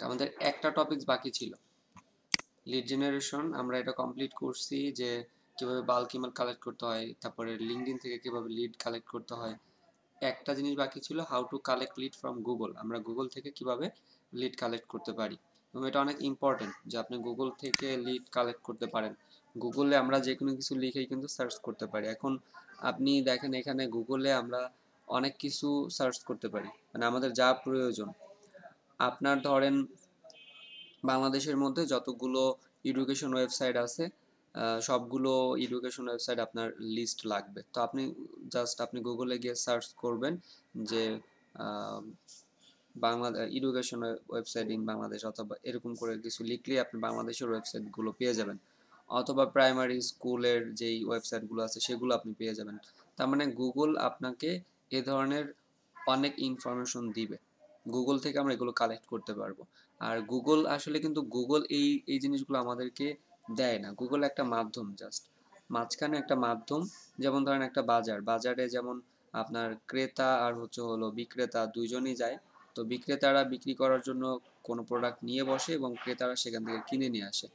আমাদের একটা টপিকস বাকি ছিল। লিড জেনারেশন আমরা এটা কমপ্লিট করছি যে কীভাবে বাল্ক ইমেল কালেক্ট করতে হয়, তারপরে লিঙ্কডিন থেকে কীভাবে লিড কালেক্ট করতে হয়। একটা জিনিস বাকি ছিল how to collect lead from Google আমরা গুগল থেকে কীভাবে লিড কালেক্ট করতে পারি? এবং এটা অনেক ইম্পর্টেন্ট যে আপনি গুগল থেকে লিড কালেক্ট করতে পারেন। গুগলে আমরা যে কোনো কিছু লিখেই কিন্তু সার্চ করতে পারি। এখন আপনি দেখেন এখানে গুগলে আমরা অনেক কিছু সার্চ করতে পারি। মানে আমাদের যা প্রয়োজন। আপনার ধরেন বাংলাদেশের মধ্যে যতগুলো এডুকেশন ওয়েবসাইট আছে সবগুলো এডুকেশন ওয়েবসাইট আপনার লিস্ট লাগবে। তো আপনি জাস্ট আপনি গুগলে গিয়ে সার্চ করবেন যে Bangla education website in Bangladesh অথবা এরকম করে কিছু লিখলেই আপনি বাংলাদেশের ওয়েবসাইটগুলো পেয়ে যাবেন। অথবা প্রাইমারি স্কুলের যেই ওয়েবসাইটগুলো আছে সেগুলো আপনি পেয়ে যাবেন। তার মানে গুগল আপনাকে এ ধরনের অনেক ইনফরমেশন দিবে। গুগল থেকে আমরা এগুলো কালেক্ট করতে পারব। আর গুগল আসলে কিন্তু গুগল এই এই জিনিসগুলো আমাদেরকে দেয় না। গুগল একটা মাধ্যম জাস্ট মাঝখানে একটা মাধ্যম, যেমন ধরেন একটা বাজার। বাজারে যেমন আপনার ক্রেতা আর হচ্ছে হলো বিক্রেতা দুইজনই যায়, তো বিক্রেতারা বিক্রি করার জন্য কোনো প্রোডাক্ট নিয়ে বসে এবং ক্রেতারা সেখান থেকে কিনে নিয়ে আসে।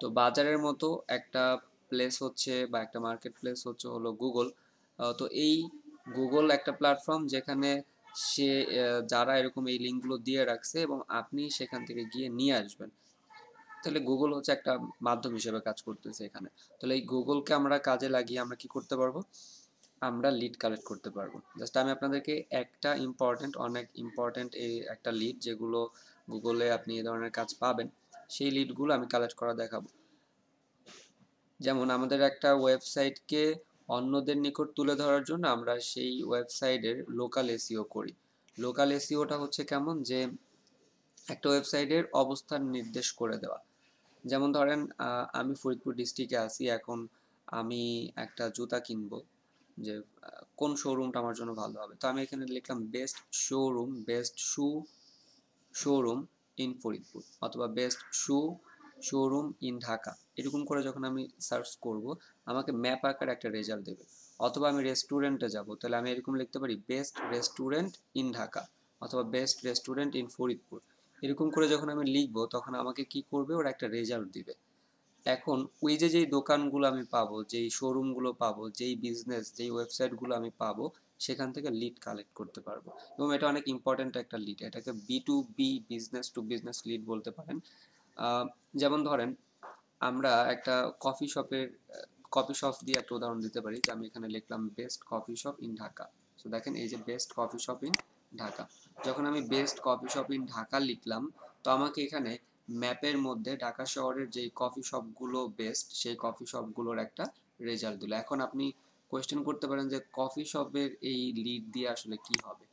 তো বাজারের মতো একটা প্লেস হচ্ছে বা একটা মার্কেট প্লেস হচ্ছে হলো গুগল তো এই গুগল একটা প্ল্যাটফর্ম যেখানে সে যারা এরকম এই লিঙ্কগুলো দিয়ে রাখছে এবং আপনি সেখান থেকে গিয়ে নিয়ে আসবেন। তাহলে গুগল হচ্ছে একটা মাধ্যম হিসেবে কাজ করতেছে এখানে। তাহলে এই গুগলকে আমরা কাজে লাগিয়ে আমরা কি করতে পারব? আমরা লিড কালেক্ট করতে পারব। জাস্ট আমি আপনাদেরকে একটা ইম্পর্টেন্ট অনেক ইম্পর্টেন্ট এই একটা লিড যেগুলো গুগলে আপনি এই ধরনের কাজ পাবেন, সেই লিডগুলো আমি কালেক্ট করা দেখাবো। যেমন আমাদের একটা ওয়েবসাইটকে অন্যদের নিকট তুলে ধরার জন্য আমরা সেই ওয়েবসাইটের লোকাল এসিও করি। লোকাল এসিওটা হচ্ছে কেমন যে, একটা ওয়েবসাইটের অবস্থান নির্দেশ করে দেওয়া। যেমন ধরেন আমি ফরিদপুর ডিস্ট্রিক্টে আছি, এখন আমি একটা জুতা কিনবো যে কোন শোরুমটা আমার জন্য ভালো হবে। তো আমি এখানে লিখলাম best showroom best shoe showroom in Faridpur অথবা best shoe showroom in Dhaka এরকম করে যখন আমি সার্চ করব, আমাকে ম্যাপ আকার একটা রেজাল্ট দেবে। অথবা আমি রেস্টুরেন্টে যাব, তাহলে আমি এরকম লিখতে পারি বেস্ট রেস্টুরেন্ট ইন ঢাকা অথবা বেস্ট রেস্টুরেন্ট ইন ফরিদপুর এরকম করে যখন আমি লিখব, তখন আমাকে কি করবে, ওরা একটা রেজাল্ট দিবে। এখন, ওই যে যেই দোকানগুলো আমি পাবো, যেই শোরুমগুলো পাবো, যেই বিজনেস যেই ওয়েবসাইটগুলো আমি পাবো, সেখান থেকে লিড কালেক্ট করতে পারব। এবং এটা অনেক ইম্পর্ট্যান্ট একটা লিড এটাকে B to B business to business lead বলতে পারেন। যেমন ধরেন, আমরা একটা কফি শপের কফি শপ দিয়ে একটা উদাহরণ দিতে পারি যে আমি এখানে লিখলাম best coffee shop in Dhaka. So দেখেন এই যে best coffee shop in Dhaka. যখন আমি best coffee shop in Dhaka লিখলাম, তো আমাকে এখানে ম্যাপের মধ্যে ঢাকা শহরের যেই কফি শপগুলো বেস্ট সেই কফি শপগুলোর একটা রেজাল্ট দিল। এখন আপনি কোয়েশ্চেন করতে পারেন যে কফি শপের এই লিড দিয়ে আসলে কি হবে?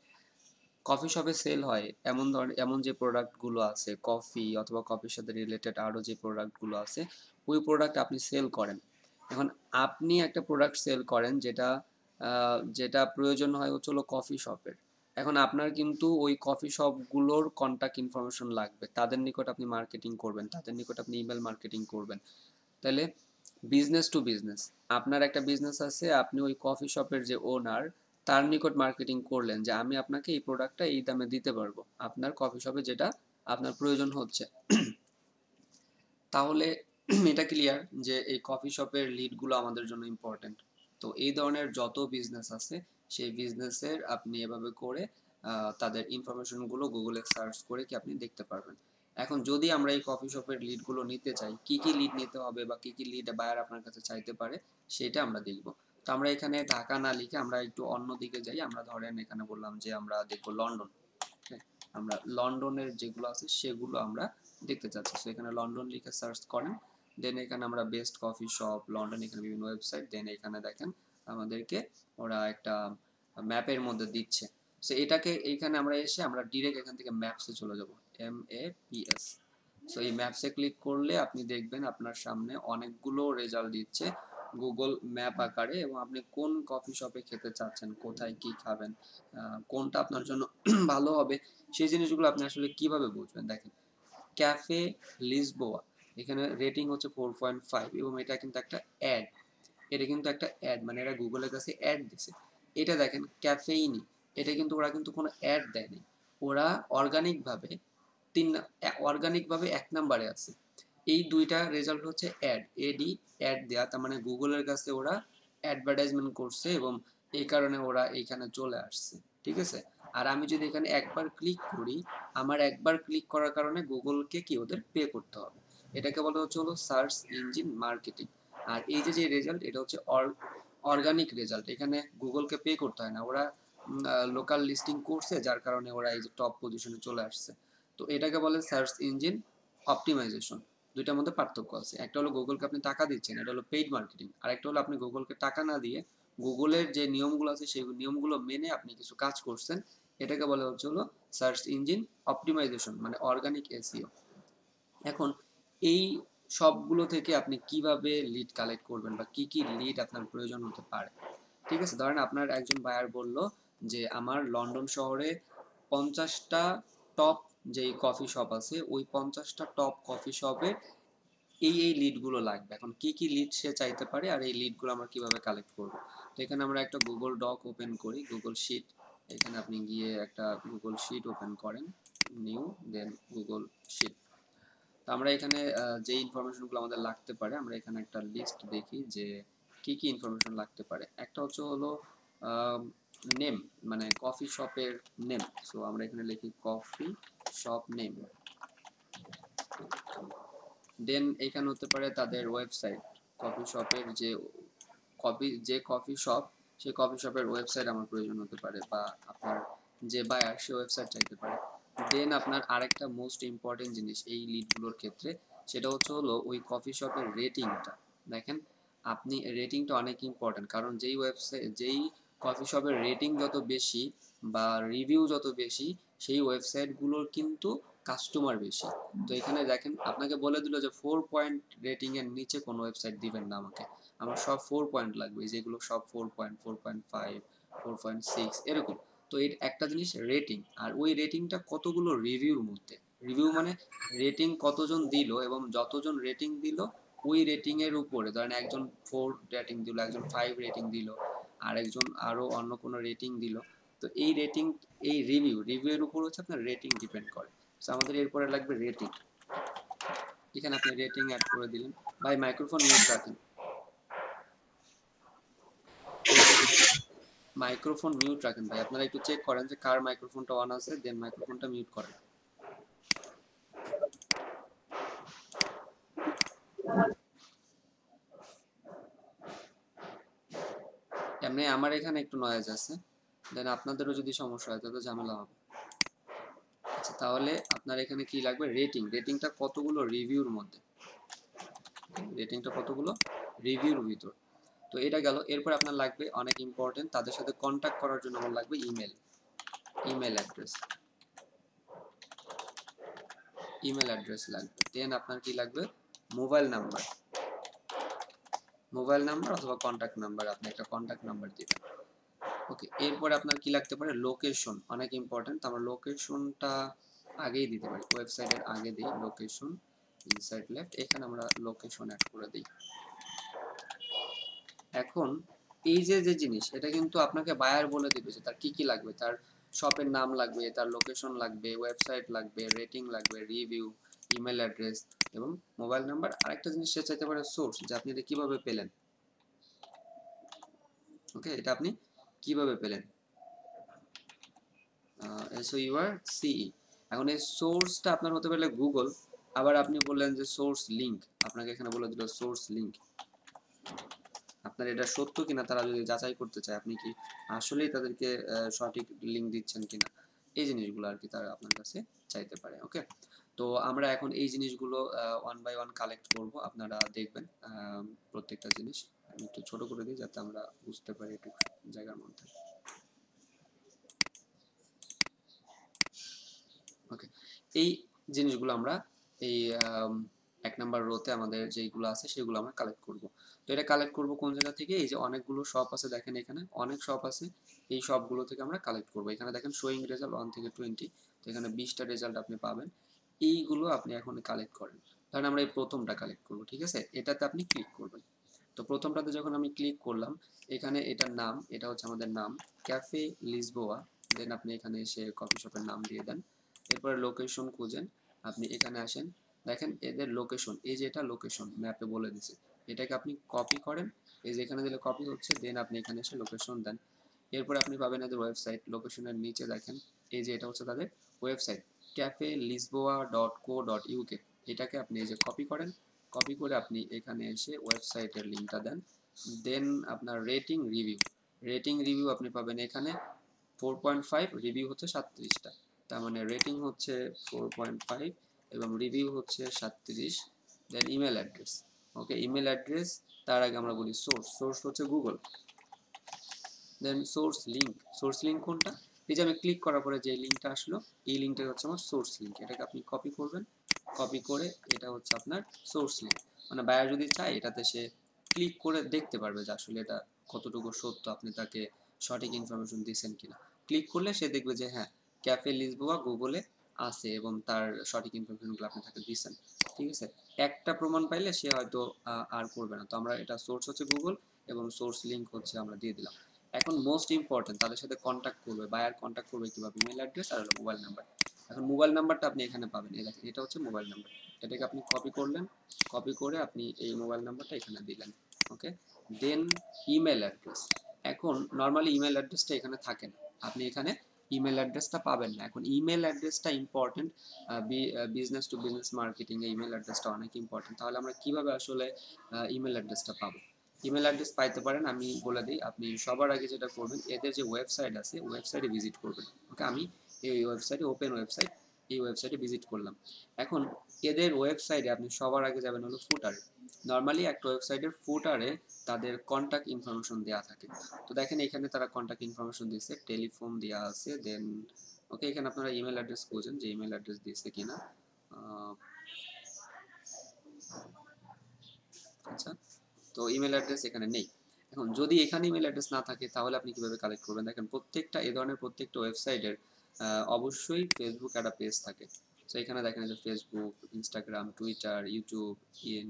কফি শপে সেল হয়। এমন ধরনের এমন যে প্রোডাক্টগুলো আছে কফি অথবা কফির সাথে রিলেটেড আরও যে প্রোডাক্টগুলো আছে, ওই প্রোডাক্ট আপনি সেল করেন। এখন আপনি একটা প্রোডাক্ট সেল করেন যেটা যেটা প্রয়োজন হয় হচ্ছে হলো কফি শপের এখন আপনার কিন্তু ওই কফি শপগুলোর কন্ট্যাক্ট ইনফরমেশন লাগবে। তাদের নিকট আপনি মার্কেটিং করবেন, তাদের নিকট আপনি ইমেল মার্কেটিং করবেন। তাহলে বিজনেস টু বিজনেস আপনার একটা বিজনেস আছে, আপনি ওই কফি শপের যে ওনার তার নিকট মার্কেটিং করলেন যে, আমি আপনাকে এই প্রোডাক্টটা এই দামে দিতে পারব। আপনার কফি শপে যেটা আপনার প্রয়োজন হচ্ছে। তাহলে এটা ক্লিয়ার যে, এই কফি শপের লিডগুলো আমাদের জন্য ইম্পর্টেন্ট তো এই ধরনের যত বিজনেস আছে, সেই বিজনেসের আপনি এভাবে করে তাদের ইনফরমেশনগুলো গুগলে সার্চ করে কি আপনি দেখতে পারবেন। এখন যদি আমরা এই কফি শপের লিডগুলো নিতে চাই, কি কি লিড নিতে হবে বা কি কি লিড বায়ার আপনার কাছে চাইতে পারে, সেটা আমরা দেখব। তো আমরা এখানে ঢাকা না লিখে আমরা একটু অন্য দিকে যাই। আমরা ধরেন এখানে বললাম যে আমরা দেখব লন্ডন আমরা লন্ডনের যেগুলো আছে সেগুলো আমরা দেখতে চাচ্ছি। তো এখানে লন্ডন লিখে সার্চ করেন। দেন এখানে আমরা বেস্ট কফি শপ লন্ডন, এখানে বিভিন্ন ওয়েবসাইট দেন এখানে দেখেন আমাদেরকে ওরা একটা ম্যাপের মধ্যে দিচ্ছে। সো এটাকে এইখানে আমরা এসে আমরা ডিরেক্ট এখান থেকে ম্যাপসে চলে যাব। M A P S so এই ম্যাপসে ক্লিক করলে আপনি দেখবেন আপনার সামনে অনেকগুলো রেজাল্ট দিচ্ছে। গুগল ম্যাপ আকারে এবং আপনি কোন কফি শপে খেতে চাচ্ছেন, কোথায় কি খাবেন কোনটা আপনার জন্য ভালো হবে, সেই জিনিসগুলো আপনি আসলে কীভাবে বুঝবেন? দেখেন ক্যাফে লিসবোয়া এখানে রেটিং হচ্ছে ফোর পয়েন্ট ফাইভ এবং এটা কিন্তু একটা অ্যাড এটা কিন্তু একটা অ্যাড মানে এরা গুগলের কাছে অ্যাড দিছে। এটা দেখেন ক্যাফেইনি এটা কিন্তু ওরা কিন্তু কোনো অ্যাড দেয়নি। ওরা অর্গানিকভাবে তিন অর্গানিক ভাবে এক নাম্বারে আছে। এই দুইটা রেজাল্ট হচ্ছে অ্যাড এডি অ্যাড দেয়া। তার মানে গুগলের কাছে ওরা অ্যাডভার্টাইজমেন্ট করছে এবং এই কারণে ওরা এইখানে চলে আসছে, ঠিক আছে? আর আমি যদি এখানে একবার ক্লিক করি, আমার একবার ক্লিক করার কারণে গুগলকে কি ওদের পে করতে হবে। এটাকে বলা হচ্ছে হলো সার্চ ইঞ্জিন মার্কেটিং আর এই যে যে রেজাল্ট এটা হচ্ছে অর্গানিক রেজাল্ট এখানে গুগলকে পে করতে হয় না। ওরা লোকাল লিস্টিং করছে, যার কারণে ওরা এই যে টপ পজিশনে চলে আসছে। তো এটাকে বলে সার্চ ইঞ্জিন অপটিমাইজেশন দুইটার মধ্যে পার্থক্য আছে। একটা হলো গুগলকে আপনি টাকা দিচ্ছেন, এটা হলো পেইড মার্কেটিং আর একটা হলো আপনি গুগলকে টাকা না দিয়ে গুগলের যে নিয়মগুলো আছে, সেই নিয়মগুলো মেনে আপনি কিছু কাজ করছেন, এটাকে বলা হচ্ছে হলো সার্চ ইঞ্জিন অপটিমাইজেশন মানে অর্গানিক এসিও এখন এই সবগুলো থেকে আপনি কীভাবে লিড কালেক্ট করবেন বা কি কি লিড আপনার প্রয়োজন হতে পারে? ঠিক আছে, ধরেন আপনার একজন বায়ার বলল যে, আমার লন্ডন শহরে পঞ্চাশটা টপ যেই কফি শপ আছে, ওই পঞ্চাশটা টপ কফি শপে এই এই লিডগুলো লাগবে। এখন কি কি লিড সে চাইতে পারে আর এই লিডগুলো আমরা কীভাবে কালেক্ট করব? তো এখানে আমরা একটা গুগল ডক ওপেন করি গুগল শিট এখানে আপনি গিয়ে একটা গুগল শিট ওপেন করেন নিউ দেন গুগল শিট তো আমরা এখানে যে ইনফরমেশনগুলো আমাদের লাগতে পারে, আমরা এখানে একটা লিস্ট দেখি যে কি কি ইনফরমেশন লাগতে পারে। একটা হচ্ছে হলো নেম মানে কফি শপের নেম সো আমরা এখানে লিখি কফি শপ নেম দেন এখানে হতে পারে তাদের ওয়েবসাইট কফি শপের যে কফি যে কফি শপ সেই কফি শপের ওয়েবসাইট আমার প্রয়োজন হতে পারে বা আপনার যে বায়ার সে ওয়েবসাইট চাইতে পারে। দেন আপনার আরেকটা মোস্ট ইম্পর্টেন্ট জিনিস এই লিডগুলোর ক্ষেত্রে, সেটা হচ্ছে হলো ওই কফি শপের রেটিংটা দেখেন, আপনি রেটিংটা অনেক ইম্পর্টেন্ট কারণ যেই ওয়েবসাইট যেই কফি শপের রেটিং যত বেশি বা রিভিউ যত বেশি, সেই ওয়েবসাইটগুলোর কিন্তু কাস্টমার বেশি। তো এখানে দেখেন, আপনাকে বলে দিল যে ফোর পয়েন্ট রেটিং এর নিচে কোনো ওয়েবসাইট দিবেন না আমাকে। আমার সব ফোর পয়েন্ট লাগবে যেগুলো সব four point four point five four point six এরকম। তো এর একটা জিনিস রেটিং আর ওই রেটিংটা কতগুলো রিভিউর মধ্যে? রিভিউ মানে রেটিং কতজন দিল এবং যতজন রেটিং দিল, ওই রেটিং এর উপরে। ধরেন একজন ফোর রেটিং দিল, একজন ফাইভ রেটিং দিল আর একজন আরও অন্য কোনো রেটিং দিল। তো এই রেটিং এই রিভিউ রিভিউ এর উপর হচ্ছে আপনার রেটিং ডিপেন্ড করে। তো আমাদের এরপরে লাগবে রেটিং এখানে আপনি রেটিং অ্যাড করে দিলেন। ভাই মাইক্রোফোন মিউট রাখেন। মাইক্রোফোন মিউট রাখেন ভাই। আপনারা একটু চেক করেন যে কার মাইক্রোফোনটা অন আছে দেন মাইক্রোফোনটা মিউট করেন। এমনি আমার এখানে একটু নয়েজ আছে। দেন আপনাদেরও যদি সমস্যা হয়, তাহলে ঝামেলা হবে। আচ্ছা তাহলে আপনার এখানে কি লাগবে? রেটিং রেটিংটা কতগুলো রিভিউর মধ্যে? রেটিংটা কতগুলো? রিভিউর ভিতর। তো এটা গেল। এরপর আপনার লাগবে অনেক ইম্পর্টেন্ট তাদের সাথে কন্ট্যাক্ট করার জন্য আমার লাগবে email email address email address লাগবে। দেন আপনার কি লাগবে? মোবাইল নাম্বার মোবাইল নাম্বার অথবা কন্ট্যাক্ট নাম্বার, আপনি একটা কন্ট্যাক্ট নাম্বার দিবেন। ওকে এরপরে আপনার কি লাগতে পারে? লোকেশন অনেক ইম্পর্টেন্ট আমরা লোকেশনটা আগেই দিতে পারি। ওয়েবসাইটের আগে দিই লোকেশন ইনসাইড লেফট এখানে আমরা লোকেশন অ্যাড করে দিই। এখন, এই যে যে জিনিস, এটা কিন্তু আপনাকে বায়ার বলে দিবে যে তার কি কি লাগবে। তার শপের নাম লাগবে, তার লোকেশন লাগবে ওয়েবসাইট লাগবে রেটিং লাগবে রিভিউ ইমেল অ্যাড্রেস এবং মোবাইল নাম্বার, আরেকটা জিনিস সে চাইতে পারে সোর্স যে আপনি এটা কীভাবে পেলেন। ওকে, এটা আপনি কীভাবে পেলেন? এসও ইউআর সিই এখন এই সোর্সটা আপনার হতে পারলে গুগল আবার আপনি বললেন যে সোর্স লিংক আপনাকে এখানে বলে দিল সোর্স লিংক আপনার এটা সত্য কিনা, তারা যদি যাচাই করতে চায়, আপনি কি আসলেই তাদেরকে সঠিক লিঙ্ক দিচ্ছেন কিনা? এই জিনিসগুলো আর কি তারা আপনার কাছে চাইতে পারে, ওকে? তো আমরা এখন এই জিনিসগুলো ওয়ান বাই ওয়ান কালেক্ট করব। আপনারা দেখবেন প্রত্যেকটা জিনিস। আমি একটু ছোট করে দিই যাতে আমরা বুঝতে পারি একটু জায়গার মধ্যে। ওকে এই জিনিসগুলো আমরা এই এক নাম্বার রোতে আমাদের যেইগুলো আছে সেগুলো আমরা কালেক্ট করব। তো এটা কালেক্ট করব কোন জায়গা থেকে? এই যে অনেকগুলো শপ আছে দেখেন এখানে। অনেক শপ আছে। এই শপগুলো থেকে আমরা কালেক্ট করব। এখানে দেখেন শোয়িং রেজাল্ট ওয়ান থেকে টোয়েন্টি তো এখানে বিশটা রেজাল্ট আপনি পাবেন। এইগুলো আপনি এখন কালেক্ট করেন। ধরেন আমরা এই প্রথমটা কালেক্ট করব, ঠিক আছে? এটাতে আপনি ক্লিক করবেন। তো প্রথমটাতে যখন আমি ক্লিক করলাম, এখানে এটার নাম, এটা হচ্ছে আমাদের নাম ক্যাফে লিসবোয়া দেন আপনি এখানে এসে কফি শপের নাম দিয়ে দেন। এরপরে লোকেশন খুঁজেন, আপনি এখানে আসেন। দেখেন এদের লোকেশন এই যে এটা লোকেশন ম্যাপে বলে দিছে এটাকে আপনি কপি করেন, এই যে এখানে দিলে কপি হচ্ছে দেন আপনি এখানে এসে লোকেশন দেন। এরপর আপনি পাবেন এদের ওয়েবসাইট লোকেশনের নিচে দেখেন, এই যে এটা হচ্ছে তাদের website cafe Lisboa dot co dot UK এটাকে আপনি এই যে কপি করেন কপি করে আপনি এখানে এসে ওয়েবসাইটের লিঙ্কটা দেন। দেন আপনার রেটিং রিভিউ রেটিং রিভিউ আপনি পাবেন এখানে। ফোর পয়েন্ট ফাইভ রিভিউ হচ্ছে সাতত্রিশটা। তার মানে রেটিং হচ্ছে ফোর পয়েন্ট ফাইভ এবং রিভিউ হচ্ছে সাতত্রিশ। Then email address okay email address তার আগে আমরা বলি সোর্স সোর্স হচ্ছে Google then source link source link কোনটা? এই যে আমি ক্লিক করার পরে যে লিঙ্কটা আসলো, এই লিঙ্কটা হচ্ছে আমার সোর্স লিঙ্ক এটাকে আপনি কপি করবেন। কপি করে এটা হচ্ছে আপনার সোর্স লিঙ্ক মানে বায়ার যদি চায়, এটাতে সে ক্লিক করে দেখতে পারবে যে আসলে এটা কতটুকু সত্য, আপনি তাকে সঠিক ইনফরমেশন দিয়েছেন কিনা। ক্লিক করলে সে দেখবে যে হ্যাঁ ক্যাফে লিসবোয়া গুগলে আছে এবং তার সঠিক ইনফরমেশনগুলো আপনি তাকে দিচ্ছেন ঠিক আছে? একটা প্রমাণ পাইলে সে হয়তো আর করবে না। তো আমরা এটা সোর্স হচ্ছে গুগল এবং সোর্স লিঙ্ক হচ্ছে আমরা দিয়ে দিলাম। এখন মোস্ট ইম্পর্টেন্ট তাদের সাথে কন্ট্যাক্ট করবে বায়ার কন্ট্যাক্ট করবে কীভাবে? ইমেল অ্যাড্রেস আর মোবাইল নাম্বার এখন মোবাইল নাম্বারটা আপনি এখানে পাবেন। এই দেখেন, এটা হচ্ছে মোবাইল নাম্বার এটাকে আপনি কপি করলেন কপি করে আপনি এই মোবাইল নাম্বারটা এখানে দিলেন ওকে দেন ইমেল অ্যাড্রেস এখন নর্মালি ইমেল অ্যাড্রেসটা এখানে থাকে না। আপনি এখানে ইমেল অ্যাড্রেসটা পাবেন না। এখন ইমেল অ্যাড্রেসটা important business to business marketing A email অ্যাড্রেসটা অনেক ইম্পর্টেন্ট তাহলে আমরা কীভাবে আসলে ইমেল অ্যাড্রেসটা পাবো? ইমেল অ্যাড্রেস পাইতে পারেন, আমি বলে দিই, আপনি সবার আগে যেটা করবেন, এদের যে ওয়েবসাইট আছে ওয়েবসাইটে ভিজিট করবেন। ওকে আমি এই ওয়েবসাইটে ওপেন ওয়েবসাইট এই ওয়েবসাইটে ভিজিট করলাম। এখন, এদের ওয়েবসাইটে আপনি সবার আগে যাবেন হলো ফুটারে নর্মালি একটা ওয়েবসাইটের ফুটারে তাদের কন্ট্যাক্ট ইনফরমেশন দেওয়া থাকে। তো দেখেন, এখানে তারা কন্ট্যাক্ট ইনফরমেশন দিয়েছে টেলিফোন দেওয়া আছে দেন ওকে এখানে আপনারা ইমেল অ্যাড্রেস খুঁজেন, যে ইমেল অ্যাড্রেস দিয়েছে কিনা। আচ্ছা। তো ইমেল অ্যাড্রেস এখানে নেই। এখন যদি এখানে ইমেল অ্যাড্রেস না থাকে, তাহলে আপনি কীভাবে কালেক্ট করবেন? দেখেন, প্রত্যেকটা এই ধরনের প্রত্যেকটা ওয়েবসাইটের অবশ্যই ফেসবুক একটা পেজ থাকে। তো এখানে দেখেন যে Facebook Instagram Twitter YouTube in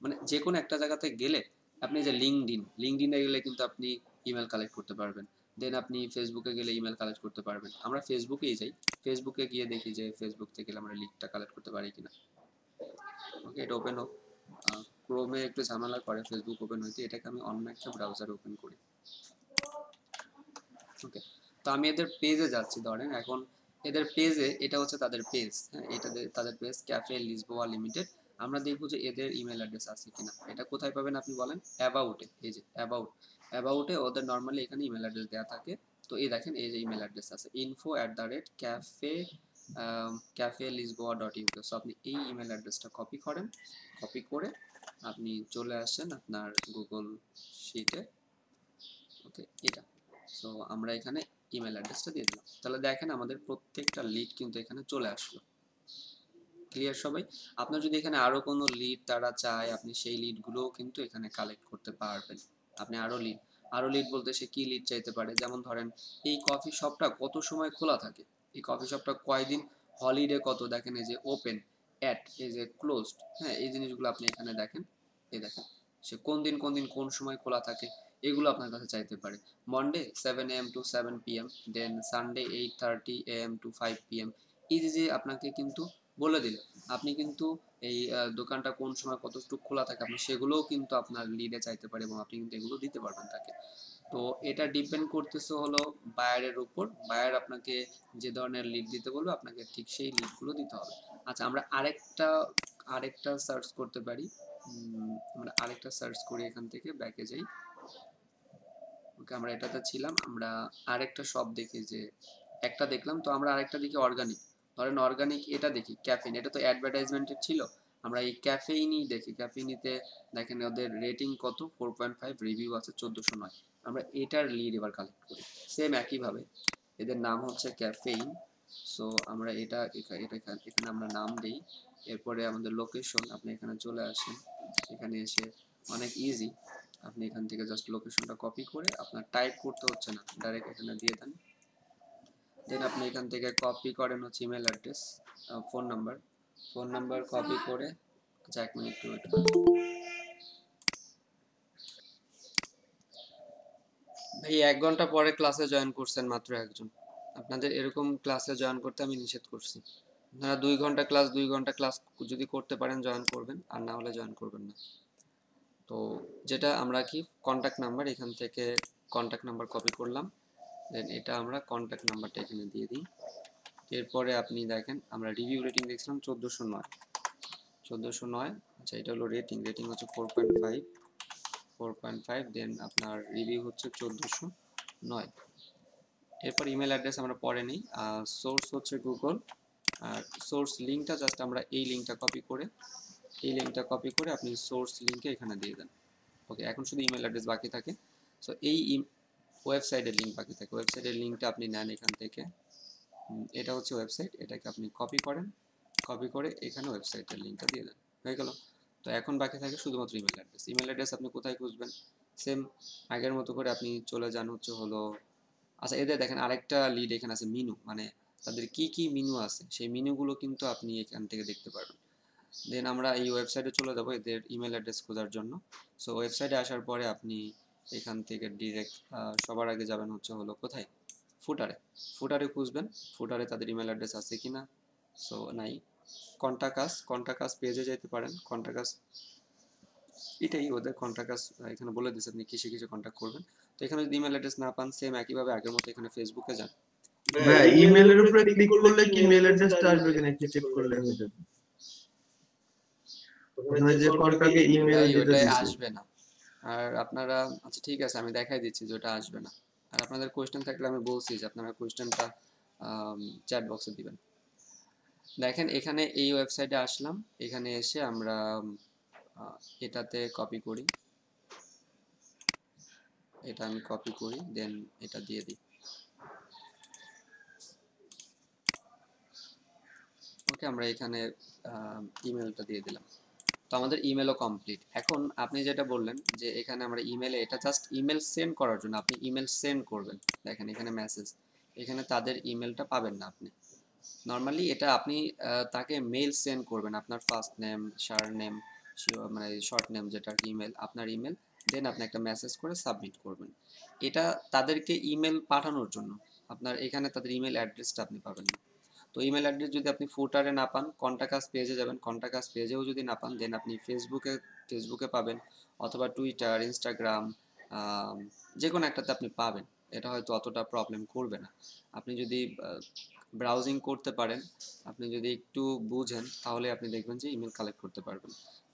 মানে যে কোনো একটা জায়গাতে গেলে আপনি যে লিঙ্কডিন লিঙ্কডিনে গেলে কিন্তু আপনি ইমেল কালেক্ট করতে পারবেন। দেন আপনি ফেসবুকে গেলে ইমেল কালেক্ট করতে পারবেন। আমরা ফেসবুকেই যাই। ফেসবুকে গিয়ে দেখি যে ফেসবুক থেকে আমরা লিঙ্কটা কালেক্ট করতে পারি কিনা। ওকে এটা ওপেন হোক। ক্রোমে একটু ঝামেলা করে ফেসবুক ওপেন হইতে, এটাকে আমি অন্য একটা ব্রাউজার ওপেন করি। ওকে তো আমি এদের পেজে যাচ্ছি, ধরেন এখন এদের পেজে এটা হচ্ছে তাদের পেজ হ্যাঁ? এটা তাদের পেজ ক্যাফে লিসবোয়া লিমিটেড আমরা দেখব যে এদের ইমেল অ্যাড্রেস আছে কিনা। এটা কোথায় পাবেন আপনি বলেন? অ্যাবাউটে এই যে অ্যাবাউট অ্যাবাউটে ওদের নর্মালি এখানে ইমেল অ্যাড্রেস দেওয়া থাকে। তো এই দেখেন, এই যে ইমেল অ্যাড্রেস আছে। Info at the rate cafe cafe Lisboa dot UK so আপনি এই ইমেল অ্যাড্রেসটা কপি করেন কপি করে আপনি চলে আসেন আপনার গুগল শিটে ওকে এটা। সো আমরা এখানে ইমেল অ্যাড্রেসটা দিয়ে দিলাম। তাহলে দেখেন আমাদের প্রত্যেকটা লিড কিন্তু এখানে চলে আসলো। ক্লিয়ার সবাই? আপনার যদি এখানে আরও কোনো লিড তারা চায়, আপনি সেই লিডগুলোও কিন্তু এখানে কালেক্ট করতে পারবেন। আপনি আরও লিড আরও লিড বলতে সে কি লিড চাইতে পারে? যেমন ধরেন, এই কফি শপটা কত সময় খোলা থাকে? এই কফি শপটা কয়দিন? হলিডে কত? দেখেন এই যে ওপেন অ্যাট এই যে ক্লোজড হ্যাঁ এই জিনিসগুলো আপনি এখানে দেখেন, এই দেখেন, সে কোন দিন কোন দিন কোন সময় খোলা থাকে, এগুলো আপনার কাছে চাইতে পারে। Monday seven AM to seven P M then Sunday eight thirty AM to five P M এই যে আপনাকে কিন্তু বলে দিল আপনি কিন্তু এই দোকানটা কোন সময় কতটুকু খোলা থাকে, আপনি সেগুলোও কিন্তু আপনার লিডে চাইতে পারে এবং আপনি কিন্তু এগুলো দিতে পারবেন তাকে। তো এটা ডিপেন্ড করতেছে হলো বায়ারের উপর। বায়ার আপনাকে যে ধরনের লিড দিতে বলবে, আপনাকে ঠিক সেই লিডগুলো দিতে হবে। আচ্ছা আমরা আরেকটা আরেকটা সার্চ করতে পারি। আমরা আরেকটা সার্চ করি এখান থেকে ব্যাকে যাই। ওকে আমরা এটাতে ছিলাম। আমরা আরেকটা শপ দেখি যে একটা দেখলাম, তো আমরা আরেকটা দেখি অর্গানিক ধরেন অর্গানিক এটা দেখি ক্যাফেইন এটা তো অ্যাডভার্টাইজমেন্টের ছিল। আমরা এই ক্যাফেইনই দেখি। ক্যাফেইনিতে দেখেন ওদের রেটিং কত? ফোর পয়েন্ট ফাইভ রিভিউ আছে, চোদ্দোশো নয়। আমরা এটার লিড এবার কালেক্ট করি। সেম একইভাবে, এদের নাম হচ্ছে ক্যাফেইন সো আমরা এটা এটা এখানে আমরা নাম দিই। এরপরে আমাদের লোকেশন আপনি এখানে চলে আসেন। এখানে এসে অনেক ইজি আপনি এখান থেকে জাস্ট লোকেশনটা কপি করে আপনার টাইপ করতে হচ্ছে না ডাইরেক্ট এখানে দিয়ে দেন। দেন আপনি এখান থেকে কপি করেন হচ্ছে email address phone number phone number copy করে আচ্ছা এক মিনিট ওয়েট ভাই এক ঘণ্টা পরে ক্লাসে জয়েন করছেন মাত্র একজন। আপনাদের এরকম ক্লাসে জয়েন করতে আমি নিষেধ করছি। আপনারা দুই ঘণ্টা ক্লাস দুই ঘণ্টা ক্লাস যদি করতে পারেন জয়েন করবেন, আর না হলে জয়েন করবেন না। তো যেটা আমরা কি কন্ট্যাক্ট নাম্বার এখান থেকে কন্ট্যাক্ট নাম্বার কপি করলাম। দেন এটা আমরা কন্ট্যাক্ট নাম্বারটা এখানে দিয়ে দিই। এরপরে আপনি দেখেন, আমরা রিভিউ রেটিং দেখছিলাম চোদ্দোশো নয়। চোদ্দোশো নয় আচ্ছা এটা হলো রেটিং রেটিং হচ্ছে four point five four point five then আপনার রিভিউ হচ্ছে চোদ্দোশো নয়। এরপর ইমেল অ্যাড্রেস আমরা পরে নিই। সোর্স হচ্ছে গুগল আর সোর্স লিঙ্কটা জাস্ট আমরা এই লিঙ্কটা কপি করে, এই লিঙ্কটা কপি করে আপনি সোর্স লিঙ্কে এখানে দিয়ে দেন। ওকে এখন শুধু ইমেল অ্যাড্রেস বাকি থাকে। সো এই ওয়েবসাইটের লিঙ্ক বাকি থাকে। ওয়েবসাইটের লিঙ্কটা আপনি নেন এখান থেকে। এটা হচ্ছে ওয়েবসাইট এটাকে আপনি কপি করেন। কপি করে এখানে ওয়েবসাইটের লিঙ্কটা দিয়ে দেন। হয়ে গেল। তো এখন বাকি থাকে শুধুমাত্র ইমেল অ্যাড্রেস ইমেল অ্যাড্রেস আপনি কোথায় খুঁজবেন? সেম আগের মতো করে আপনি চলে যান হচ্ছে হলো আচ্ছা এদের দেখেন আরেকটা লিড এখানে আছে, মিনু। মানে তাদের কি কি মিনু আছে? সেই মিনুগুলো কিন্তু আপনি এখান থেকে দেখতে পারবেন। দেন আমরা এই ওয়েবসাইটে চলে যাব এদের ইমেল অ্যাড্রেস খোঁজার জন্য। সো ওয়েবসাইটে আসার পরে আপনি এখান থেকে ডিরেক্ট সবার আগে যাবেন হচ্ছে হলো কোথায়? ফুটারে। ফুটারে খুঁজবেন, ফুটারে তাদের ইমেল অ্যাড্রেস আছে কি না সো নাই। কন্টাকাস কন্টাকাস পেজে যেতে পারেন। কন্টাকাস এটাই ওদের কন্টাকাস এখানে বলে দিচ্ছে আপনি কিসে কিসে কন্ট্যাক্ট করবেন। তো এখানে যদি ইমেল অ্যাড্রেস না পান সেম একইভাবে আগের মতো এখানে ফেসবুকে যান। ভাই ইমেলের উপরে ক্লিক করলে কি মেল অ্যাড্রেসটা আসবে কিনা একটু চেক করলে হয়ে যাবে ওখানে যে কন্টাক্টে ইমেল দিতে আসবে না। আর আপনারা আচ্ছা ঠিক আছে আমি দেখাই দিচ্ছি যে ওটা আসবে না। আর আপনাদের কোয়েশ্চেন থাকলে আমি বলছি যে আপনারা কোয়েশ্চেনটা চ্যাট বক্সে দিবেন। দেখেন, এখানে এই ওয়েবসাইটে আসলাম। এখানে এসে আমরা এটাতে কপি করি। এটা আমি কপি করি দেন এটা দিয়ে দিই। ওকে আমরা এখানে ইমেলটা দিয়ে দিলাম। তো আমাদের ইমেলও কমপ্লিট এখন আপনি যেটা বললেন যে এখানে আমরা ইমেলে এটা জাস্ট ইমেল সেন্ড করার জন্য আপনি ইমেল সেন্ড করবেন। দেখেন, এখানে মেসেজ এখানে তাদের ইমেলটা পাবেন না আপনি। নর্মালি এটা আপনি তাকে মেল সেন্ড করবেন, আপনার ফার্স্ট নেম শার নেম মানে শর্ট নেম যেটা ইমেল আপনার ইমেল দেন আপনি একটা মেসেজ করে সাবমিট করবেন। এটা তাদেরকে ইমেল পাঠানোর জন্য, আপনার এখানে তাদের ইমেল অ্যাড্রেসটা আপনি পাবেন তো ইমেল অ্যাড্রেস যদি আপনি ফুটারে না পান কন্টাকাস পেজে যাবেন কন্টাকাস পেজেও যদি না পান দেন আপনি ফেসবুকে ফেসবুকে পাবেন, অথবা টুইটার ইনস্টাগ্রাম যে কোনো একটাতে আপনি পাবেন। এটা হয়তো অতটা প্রবলেম করবে না। আপনি যদি ব্রাউজিং করতে পারেন। আপনি যদি একটু বুঝেন, তাহলে আপনি দেখবেন যে ইমেল কালেক্ট করতে পারবেন।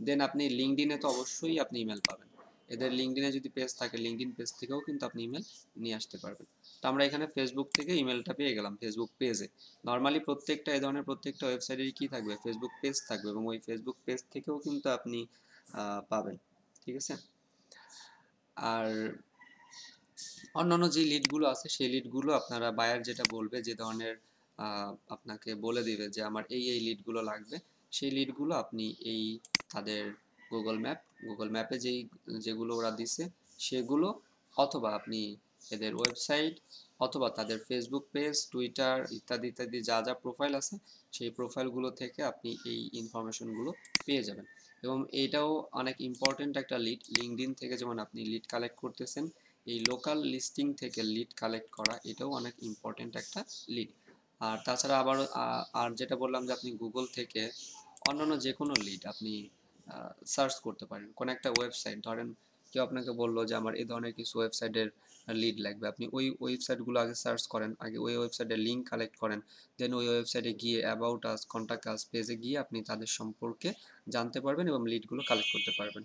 দেন আপনি লিঙ্কডিনে তো অবশ্যই আপনি ইমেল পাবেন। এদের লিঙ্কডিনে যদি পেজ থাকে লিঙ্কডিন পেজ থেকেও কিন্তু আপনি ইমেল নিয়ে আসতে পারবেন। তো আমরা এখানে ফেসবুক থেকে ইমেলটা পেয়ে গেলাম ফেসবুক পেজে নর্মালি প্রত্যেকটা এই ধরনের প্রত্যেকটা ওয়েবসাইটেরই কি থাকবে? ফেসবুক পেজ থাকবে এবং ওই ফেসবুক পেজ থেকেও কিন্তু আপনি পাবেন। ঠিক আছে? আর অন্যান্য যে লিডগুলো আছে, সেই লিডগুলো আপনারা বায়ার যেটা বলবে, যে ধরনের আপনাকে বলে দিবে যে আমার এই এই লিডগুলো লাগবে। সেই লিডগুলো আপনি এই তাদের গুগল ম্যাপ গুগল ম্যাপে যেই, যেগুলো ওরা দিছে, সেগুলো অথবা আপনি এদের ওয়েবসাইট অথবা তাদের ফেসবুক পেজ টুইটার ইত্যাদি ইত্যাদি যা যা প্রোফাইল আছে, সেই প্রোফাইলগুলো থেকে আপনি এই ইনফরমেশনগুলো পেয়ে যাবেন। এবং এইটাও অনেক ইম্পর্টেন্ট একটা লিড লিঙ্কডিন থেকে যেমন আপনি লিড কালেক্ট করতেছেন, এই লোকাল লিস্টিং থেকে লিড কালেক্ট করা, এটাও অনেক ইম্পর্টেন্ট একটা লিড আর তাছাড়া আবার আর যেটা বললাম যে আপনি গুগল থেকে অন্যান্য যে কোনো লিড আপনি সার্চ করতে পারেন। কোনো একটা ওয়েবসাইট ধরেন কেউ আপনাকে বলল যে আমার এই ধরনের কিছু ওয়েবসাইটের লিড লাগবে। আপনি ওই ওয়েবসাইটগুলো আগে সার্চ করেন, আগে ওই ওয়েবসাইটের লিঙ্ক কালেক্ট করেন দেন ওই ওয়েবসাইটে গিয়ে অ্যাবাউট আস কন্ট্যাক্ট আস পেজে গিয়ে আপনি তাদের সম্পর্কে জানতে পারবেন এবং লিডগুলো কালেক্ট করতে পারবেন।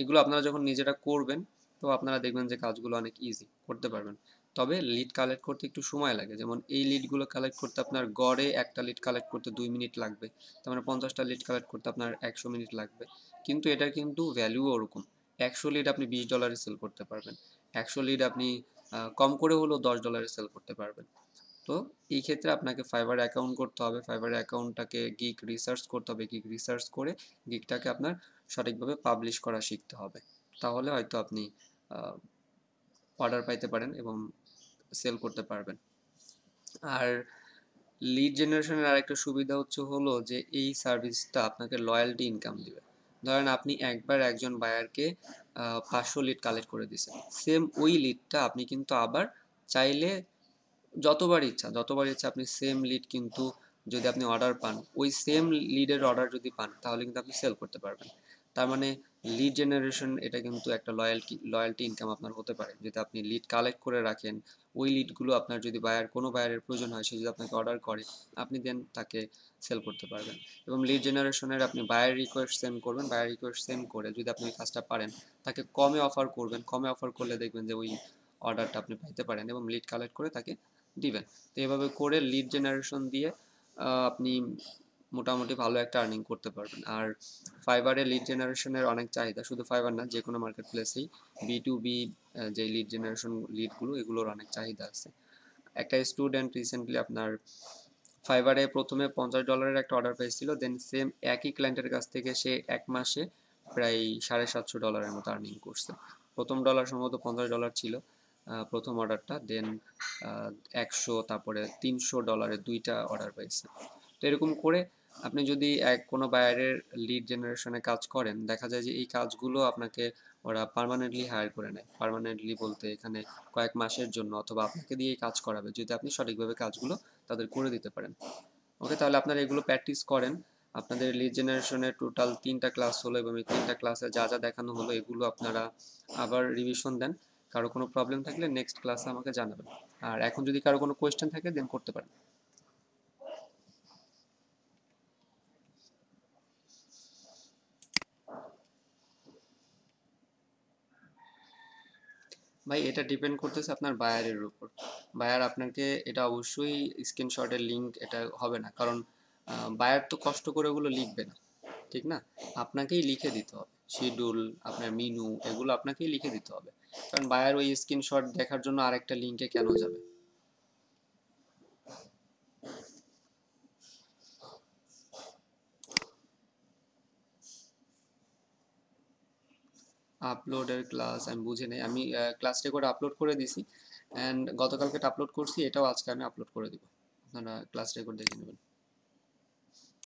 এগুলো আপনারা যখন নিজেরা করবেন, তো আপনারা দেখবেন যে কাজগুলো অনেক ইজি করতে পারবেন। তবে লিড কালেক্ট করতে একটু সময় লাগে। যেমন এই লিডগুলো কালেক্ট করতে আপনার গড়ে একটা লিড কালেক্ট করতে দুই মিনিট লাগবে। তার মানে পঞ্চাশটা লিড কালেক্ট করতে আপনার একশো মিনিট লাগবে। কিন্তু এটার কিন্তু ভ্যালুও ওরকম। একশো লিড আপনি বিশ ডলারে সেল করতে পারবেন। একশো লিড আপনি কম করে হলেও দশ ডলারে সেল করতে পারবেন। তো এই ক্ষেত্রে আপনাকে ফাইবার অ্যাকাউন্ট করতে হবে। ফাইবার অ্যাকাউন্টটাকে গিক রিসার্চ করতে হবে। গিক রিসার্চ করে গিকটাকে আপনার সঠিকভাবে পাবলিশ করা শিখতে হবে। তাহলে হয়তো আপনি অর্ডার পাইতে পারেন এবং সেল করতে পারবেন। আর লিড জেনারেশনের আরেকটা সুবিধা হচ্ছে হলো যে এই সার্ভিসটা আপনাকে লয়্যালটি ইনকাম দিবে। ধরেন আপনি একবার একজন বায়ারকে পাঁচশো লিড কালেক্ট করে দিয়েছেন সেম ওই লিডটা আপনি কিন্তু আবার চাইলে যতবার ইচ্ছা যতবার ইচ্ছা আপনি সেম লিড কিন্তু যদি আপনি অর্ডার পান, ওই সেম লিডের অর্ডার যদি পান, তাহলে কিন্তু আপনি সেল করতে পারবেন। তার মানে লিড জেনারেশন এটা কিন্তু একটা লয়ালটি লয়ালটি ইনকাম আপনার হতে পারে। যদি আপনি লিড কালেক্ট করে রাখেন, ওই লিডগুলো আপনার যদি বায়ার কোনো বায়ারের প্রয়োজন হয়, সে যদি আপনাকে অর্ডার করে, আপনি দেন তাকে সেল করতে পারবেন। এবং লিড জেনারেশনের আপনি বায়ার রিকোয়েস্ট সেন্ড করবেন বায়ার রিকোয়েস্ট সেন্ড করে যদি আপনি ওই কাজটা পারেন, তাকে কমে অফার করবেন। কমে অফার করলে দেখবেন যে ওই অর্ডারটা আপনি পাইতে পারেন এবং লিড কালেক্ট করে তাকে দিবেন। তো এভাবে করে লিড জেনারেশন দিয়ে আপনি মোটামুটি ভালো একটা আর্নিং করতে পারবেন। আর ফাইবারে লিড জেনারেশনের অনেক চাহিদা, শুধু ফাইবার না যে কোনো মার্কেট প্লেসেই বি টু বি যে লিড জেনারেশন লিডগুলো এগুলোর অনেক চাহিদা আছে। একটা স্টুডেন্ট রিসেন্টলি আপনার ফাইবারে প্রথমে পঞ্চাশ ডলারের একটা অর্ডার পেয়েছিল দেন সেম একই ক্লায়েন্টের কাছ থেকে সে এক মাসে প্রায় সাড়ে সাতশো ডলারের মতো আর্নিং করছে। প্রথম ডলার সম্ভবত পঞ্চাশ ডলার ছিল প্রথম অর্ডারটা দেন একশো, তারপরে তিনশো ডলারের দুইটা অর্ডার পেয়েছে। তো এরকম করে আপনি যদি এক, কোনো বায়ারের লিড জেনারেশনে কাজ করেন, দেখা যায় যে এই কাজগুলো আপনাকে ওরা পার্মানেন্টলি হায়ার করে নেয়। পার্মানেন্টলি বলতে এখানে কয়েক মাসের জন্য অথবা আপনাকে দিয়েই কাজ করাবে। যদি আপনি সঠিকভাবে কাজগুলো তাদের করে দিতে পারেন। ওকে তাহলে আপনারা এগুলো প্র্যাকটিস করেন। আপনাদের লিড জেনারেশনের টোটাল তিনটা ক্লাস হলো এবং এই তিনটা ক্লাসে যা যা দেখানো হলো, এগুলো আপনারা আবার রিভিশন দেন। কারও কোনো প্রবলেম থাকলে নেক্সট ক্লাসে আমাকে জানাবেন। আর এখন যদি কারও কোনো কোয়েশ্চেন থাকে দেন করতে পারেন। ভাই, এটা ডিপেন্ড করতেছে আপনার বায়ারের উপর। বায়ার আপনাকে এটা অবশ্যই স্ক্রিনশটের লিঙ্ক এটা হবে না। কারণ বায়ার তো কষ্ট করে ওগুলো লিখবে না, ঠিক না? আপনাকেই লিখে দিতে হবে। শিডিউল আপনার মিনু এগুলো আপনাকেই লিখে দিতে হবে। কারণ বায়ার ওই স্ক্রিনশট দেখার জন্য আরেকটা লিঙ্কে কেন যাবে? আপলোডের ক্লাস আমি বুঝে নেই। আমি ক্লাস রেকর্ড আপলোড করে দিছি অ্যান্ড গতকালকে আপলোড করছি, এটাও আজকে আমি আপলোড করে দিব। আপনারা ক্লাস রেকর্ড দেখে নেবেন।